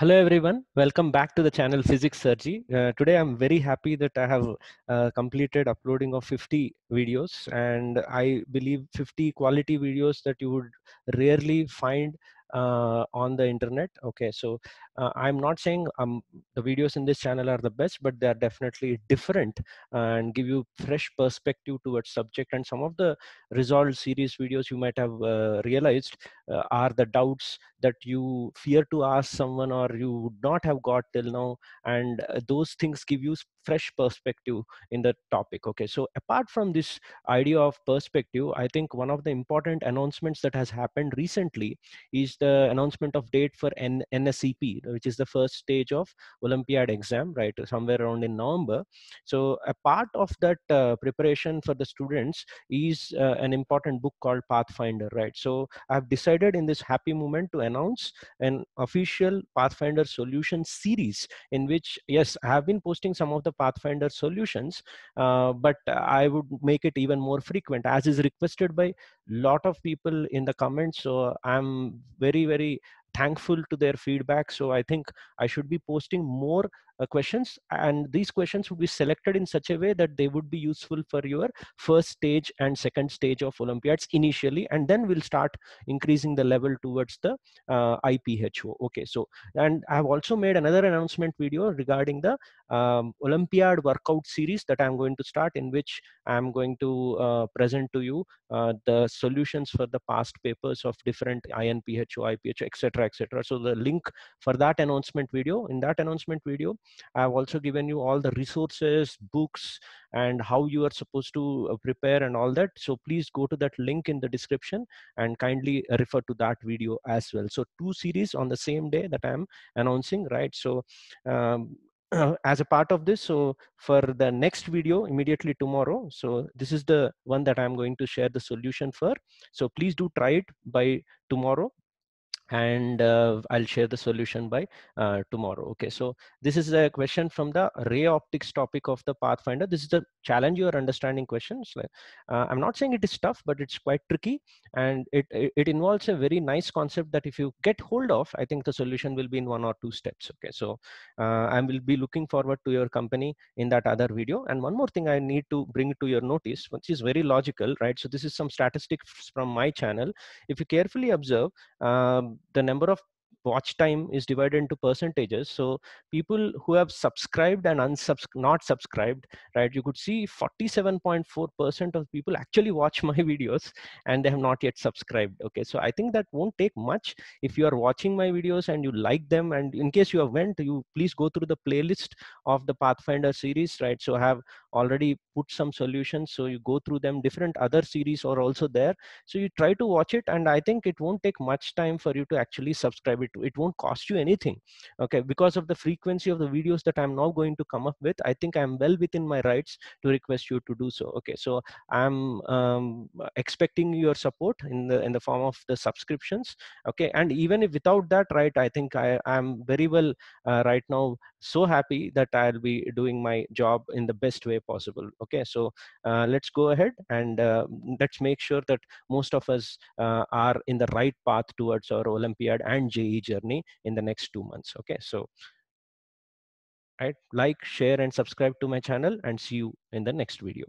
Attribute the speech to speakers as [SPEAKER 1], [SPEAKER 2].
[SPEAKER 1] Hello everyone, welcome back to the channel Physics Sir JEE. Uh, today I'm very happy that I have uh, completed uploading of 50 videos and I believe 50 quality videos that you would rarely find uh, on the internet. Okay, so uh, I'm not saying um, the videos in this channel are the best, but they are definitely different and give you fresh perspective towards subject. And some of the resolved series videos you might have uh, realized uh, are the doubts that you fear to ask someone or you would not have got till now. And uh, those things give you fresh perspective in the topic. Okay, so apart from this idea of perspective, I think one of the important announcements that has happened recently is the announcement of date for N NSEP, which is the first stage of Olympiad exam, right, somewhere around in November. So a part of that uh, preparation for the students is uh, an important book called Pathfinder, right? So I've decided in this happy moment to announce an official Pathfinder solution series in which, yes, I have been posting some of the Pathfinder solutions, uh, but I would make it even more frequent as is requested by a lot of people in the comments. So I'm very, very thankful to their feedback. So I think I should be posting more questions and these questions would be selected in such a way that they would be useful for your first stage and second stage of Olympiads initially and then we'll start increasing the level towards the uh, IPHO. Okay, so and I have also made another announcement video regarding the um, Olympiad workout series that I'm going to start in which I'm going to uh, present to you uh, the solutions for the past papers of different INPHO, IPHO, etc. etc. So the link for that announcement video, in that announcement video, I've also given you all the resources, books, and how you are supposed to uh, prepare and all that. So please go to that link in the description and kindly refer to that video as well. So two series on the same day that I'm announcing, right? So um, as a part of this so for the next video immediately tomorrow so this is the one that i'm going to share the solution for so please do try it by tomorrow and uh, I'll share the solution by uh, tomorrow. Okay, so this is a question from the ray optics topic of the Pathfinder. This is the challenge your understanding questions. Uh, I'm not saying it is tough, but it's quite tricky and it, it, involves a very nice concept that if you get hold of, I think the solution will be in one or two steps. Okay, so uh, I will be looking forward to your company in that other video. And one more thing I need to bring to your notice, which is very logical, right? So this is some statistics from my channel. If you carefully observe, um, the number of watch time is divided into percentages. So people who have subscribed and unsubs not subscribed right you could see 47.4 percent of people actually watch my videos and they have not yet subscribed okay? So i think that won't take much if you are watching my videos and you like them and in case you have went you please go through the playlist of the pathfinder series right? So i have already put some solutions. So you go through them. Different other series are also there. So you try to watch it and i think it won't take much time for you to actually subscribe it it won't cost you anything okay? Because of the frequency of the videos that i'm now going to come up with i think i'm well within my rights to request you to do so okay? So i'm um, expecting your support in the in the form of the subscriptions okay? And even if without that right i think i am very well uh, right now so happy that i'll be doing my job in the best way possible okay? So uh, let's go ahead and uh, let's make sure that most of us uh, are in the right path towards our olympiad and Journey in the next two months okay? So right like share and subscribe to my channel and see you in the next video